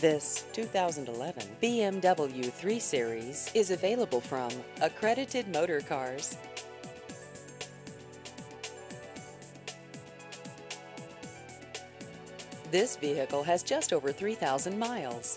This 2011 BMW 3 Series is available from Accredited Motor Cars. This vehicle has just over 3,000 miles.